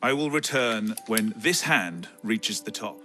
I will return when this hand reaches the top.